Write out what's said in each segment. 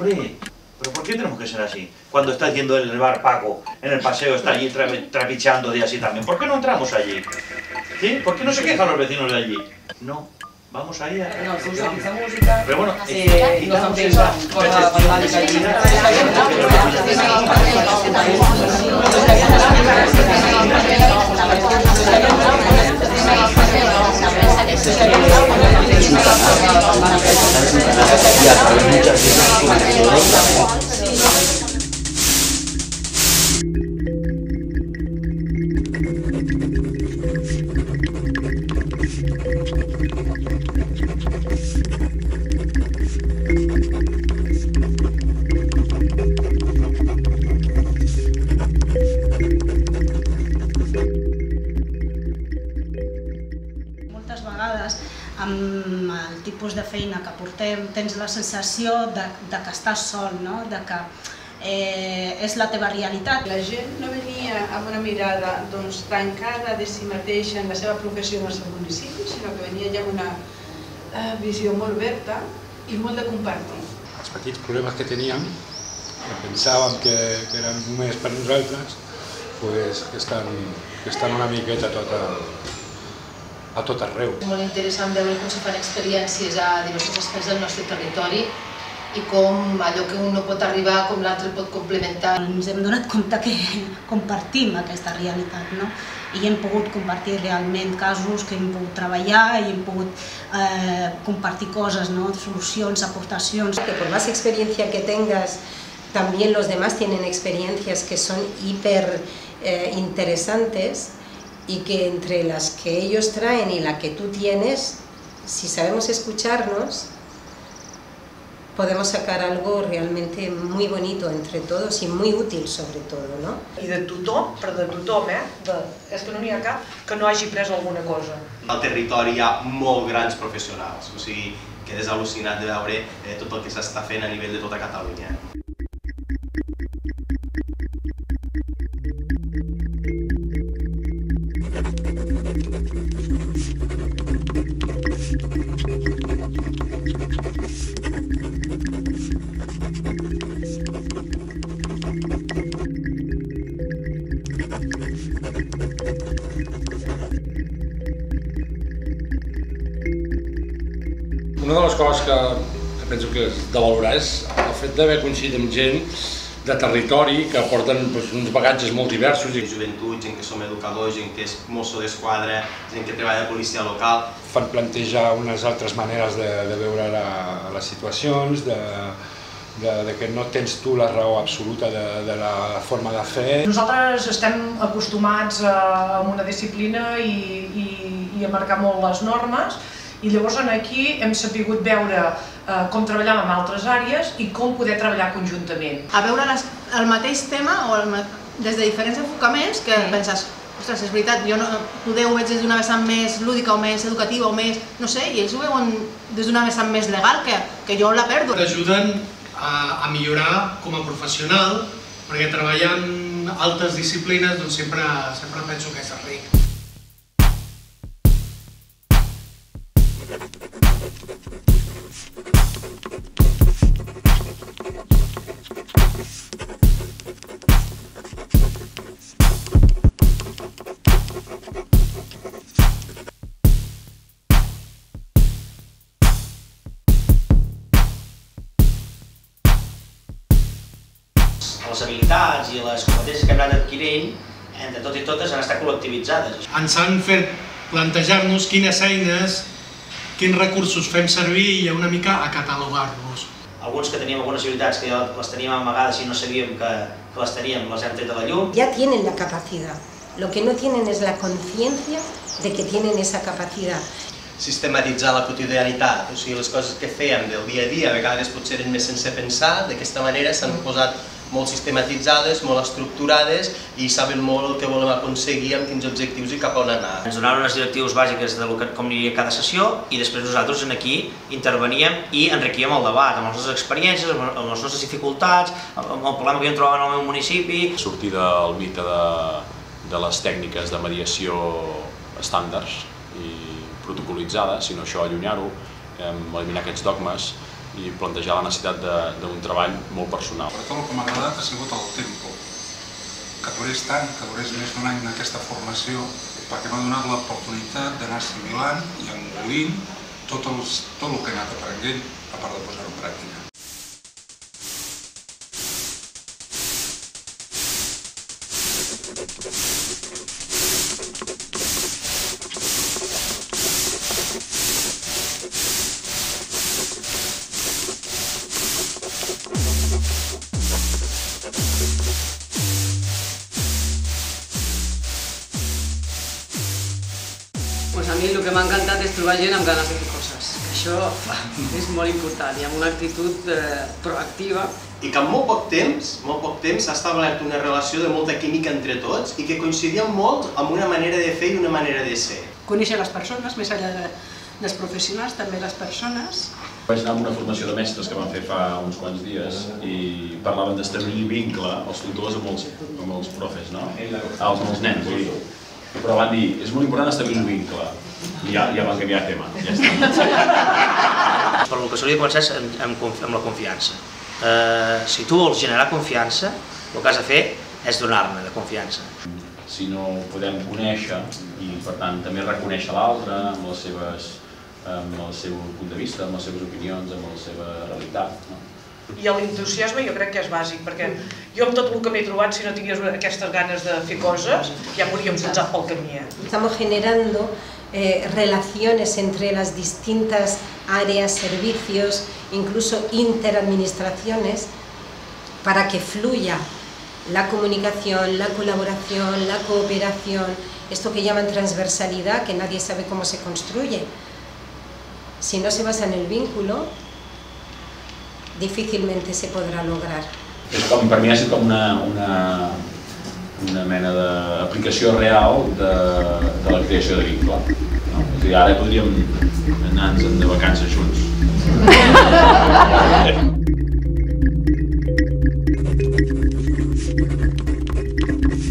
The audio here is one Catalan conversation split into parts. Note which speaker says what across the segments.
Speaker 1: Hombre, ¿pero por qué tenemos que ser así? Cuando está haciendo el bar Paco, en el paseo está allí tra trapichando de así también. ¿Por qué no entramos allí? ¿Sí? ¿Por qué no se quejan los vecinos de allí? No. Vamos ahí a...
Speaker 2: No, si usa música...
Speaker 1: Pero bueno, eh, quitamos esa
Speaker 2: por la-
Speaker 3: tipus de feina que portem tens la sensació de, de que estàs sol, no? de que eh, és la teva realitat.
Speaker 4: La gent no venia amb una mirada doncs, tancada de si mateixa en la seva professió en el seu municipi, sinó que venia ja amb una eh, visió molt oberta i molt de compartir.
Speaker 5: els petits problemes que teníem, que pensàvem que, que eren només per nosaltres, pues, que, estan, que estan una miqueta a tot, el, a tot arreu.
Speaker 6: És molt interessant veure com se fan experiències a diversos espais del nostre territori i com allò que un no pot arribar, com l'altre pot complementar.
Speaker 3: Ens hem donat compte que compartim aquesta realitat no? i hem pogut compartir realment casos que hem pogut treballar i hem pogut eh, compartir coses, no? solucions, aportacions.
Speaker 7: que por más experiencia que tengas, también los demás tienen experiencias que son hiper eh, interesantes y que entre las que ellos traen y la que tú tienes, si sabemos escucharnos, podemos sacar algo realmente muy bonito entre todos y muy útil sobre todo, ¿no?
Speaker 2: I de tothom, però de tothom, eh? De, és que no n'hi ha cap que no hagi pres alguna cosa.
Speaker 8: Al territori hi ha molt grans professionals, o sigui, quedes al·lucinat de veure eh, tot el que s'està fent a nivell de tota Catalunya.
Speaker 5: Una de les coses que, que penso que és de valorar és el fet d'haver coincidit amb gent de territori que porten doncs, uns bagatges molt diversos i
Speaker 8: De joventut, gent que som educadors, gent que és mosso d'esquadra, gent que treballa a policia local.
Speaker 5: fan plantejar unes altres maneres de, de veure la, les situacions, de, de, de que no tens tu la raó absoluta de, de la forma de fer.
Speaker 9: Nosaltres estem acostumats a, a una disciplina i, i, i a marcar molt les normes i llavors aquí hem sabut veure eh, com treballàvem en altres àrees i com poder treballar conjuntament.
Speaker 10: a veure les, el mateix tema o el, des de diferents enfocaments que
Speaker 9: Mm.
Speaker 10: penses, ostres, és veritat, jo no, poder ho veig des d'una vessant més lúdica o més educativa o més, no sé, i ells ho veuen des d'una vessant més legal que, que jo la perdo.
Speaker 11: t'ajuden a, a millorar com a professional, perquè treballar en altres disciplines doncs sempre, sempre penso que és ric.
Speaker 1: Adquirint, entre tots i totes, han estat col·lectivitzades.
Speaker 11: Ens han fet plantejar-nos quines eines, quins recursos fem servir i una mica a catalogar-los.
Speaker 1: Alguns que teníem algunes habilitats que ja les teníem amagades i no sabíem que, que les teníem, les hem tret a la llum.
Speaker 7: Ya tienen la capacidad, lo que no tienen es la conciencia de que tienen esa capacidad.
Speaker 8: Sistematitzar la quotidianitat, o sigui, les coses que fèiem del dia a dia, a vegades potser eren més sense pensar, d'aquesta manera s'han posat molt sistematitzades, molt estructurades i saben molt el que volem aconseguir, amb quins objectius i cap on anar.
Speaker 1: Ens donaven unes directius bàsiques de lo que, com aniria cada sessió i després nosaltres en aquí interveníem i enriquíem el debat amb les nostres experiències, amb les nostres dificultats, amb el problema que jo em trobava en el meu municipi.
Speaker 12: sortir del mite de, de les tècniques de mediació estàndards i protocolitzades, sinó això allunyar-ho, em, eliminar aquests dogmes i plantejar la necessitat d'un treball molt personal.
Speaker 13: Sobretot el que m'ha agradat ha sigut el tempo, que durés tant, que durés més d'un any aquesta formació, perquè m'ha donat l'oportunitat d'anar assimilant i engolint tot, els, tot el que he anat aprenent, a part de posar-ho en pràctica.
Speaker 14: Mi el que m'ha encantat és trobar gent amb ganes de fer coses. Això és molt important i amb una actitud eh, proactiva.
Speaker 8: I que en molt poc temps, molt poc temps, s'ha establert una relació de molta química entre tots i que coincidien molt amb una manera de fer i una manera de ser.
Speaker 4: Conèixer les persones, més enllà de, dels professionals, també les persones.
Speaker 12: Vaig anar a una formació de mestres que van fer fa uns quants dies i parlaven d'establir vincle els tutors amb els, amb els profes, no? Ah, amb els nens, vull dir. Però van dir, és molt important establir un vincle. I ja, ja van canviar tema, ja està.
Speaker 1: Per el que s'hauria de començar és amb, amb, amb la confiança. Eh, si tu vols generar confiança, el que has de fer és donar-ne de confiança.
Speaker 12: Si no podem conèixer i per tant també reconèixer l'altre amb les seves amb el seu punt de vista, amb les seves opinions, amb la seva realitat. No?
Speaker 9: I l'entusiasme jo crec que és bàsic, perquè jo amb tot el que m'he trobat, si no tingués aquestes ganes de fer coses, ja m'hauríem posat pel camí. Eh?
Speaker 7: Estamos generando eh, relaciones entre las distintas áreas, servicios, incluso interadministraciones, para que fluya la comunicación, la colaboración, la cooperación, esto que llaman transversalidad, que nadie sabe cómo se construye. Si no se basa en el vínculo, difícilmente se podrá lograr.
Speaker 12: És com, per mi ha sigut com una, una, una mena d'aplicació real de, de la creació de vincle. No? És dir, ara podríem anar-nos de vacances junts.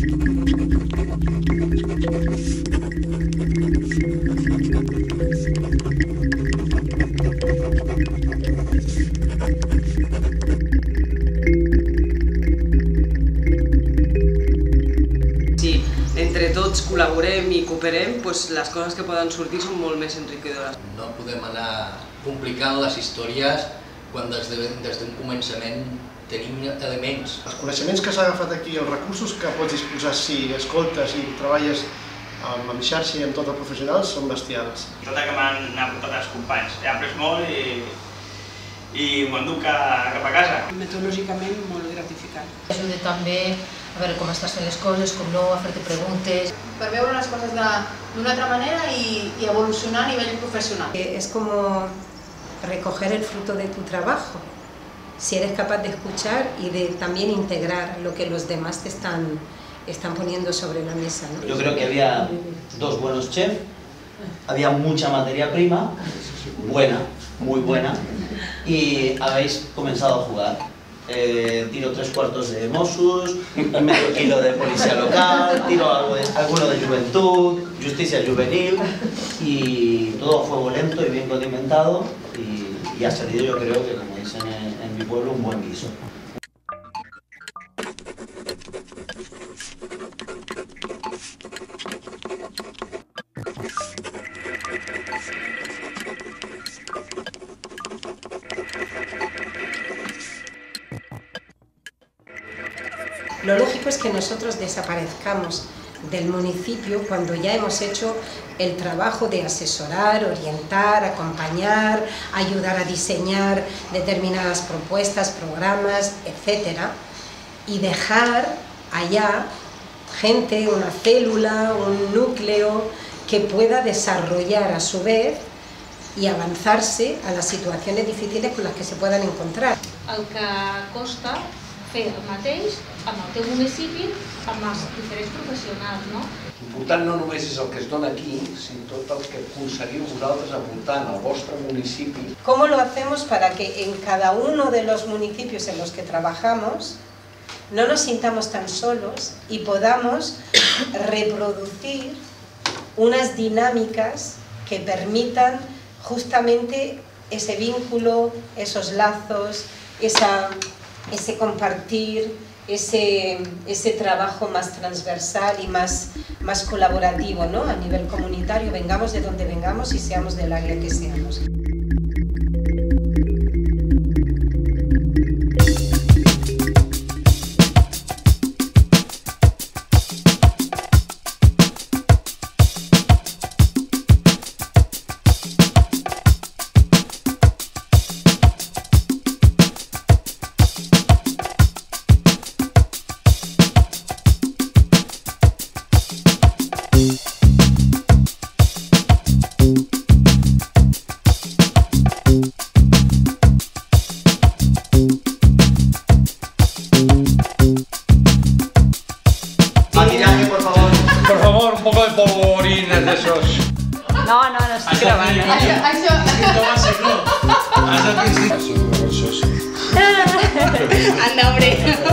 Speaker 14: Si doncs les coses que poden sortir són molt més enriquidores.
Speaker 15: No podem anar complicant les històries quan des de- des d'un començament tenim elements.
Speaker 11: Els coneixements que s'ha agafat aquí, els recursos que pots disposar si escoltes i treballes amb, amb xarxa i amb tot el professionals són bestials.
Speaker 16: Tot el que m'han aportat els companys. He après molt i, i m'ho enduc a- cap a casa.
Speaker 4: Metodològicament molt gratificant.
Speaker 10: Ajuda també a veure com estàs fent les coses, com no, a fer-te preguntes. Per veure les coses de- d'una altra manera i, i evolucionar a nivell professional.
Speaker 7: Eh, Es como recoger el fruto de tu trabajo, si eres capaz de escuchar y de también integrar lo que los demás te están, están poniendo sobre la mesa. ¿no?
Speaker 17: Yo creo que había dos buenos chefs, había mucha materia prima, buena, muy buena, y habéis comenzado a jugar. Eh, tiro tres cuartos de Mossos, medio kilo de policía local, tiro algo de, alguno de juventud, justicia juvenil, y todo a fuego lento y bien condimentado, y, y ha salido yo creo que, como dicen en, en mi pueblo, un buen guiso.
Speaker 7: Lo lógico es que nosotros desaparezcamos del municipio cuando ya hemos hecho el trabajo de asesorar, orientar, acompañar, ayudar a diseñar determinadas propuestas, programas, etcétera, y dejar allá gente, una célula, un núcleo que pueda desarrollar a su vez y avanzarse a las situaciones difíciles con las que se puedan encontrar.
Speaker 18: costa fer el mateix amb el teu municipi, amb els diferents professionals, no?
Speaker 3: L'important no només és el que es dona aquí, sinó tot el que aconseguiu vosaltres aportar al vostre municipi.
Speaker 7: ¿Cómo lo hacemos para que en cada uno de los municipios en los que trabajamos no nos sintamos tan solos y podamos reproducir unas dinámicas que permitan justamente ese vínculo, esos lazos, esa, ese compartir, ese, ese trabajo más transversal y más, más colaborativo ¿no? a nivel comunitario, vengamos de donde vengamos y seamos del área que seamos.
Speaker 19: Anda, hombre.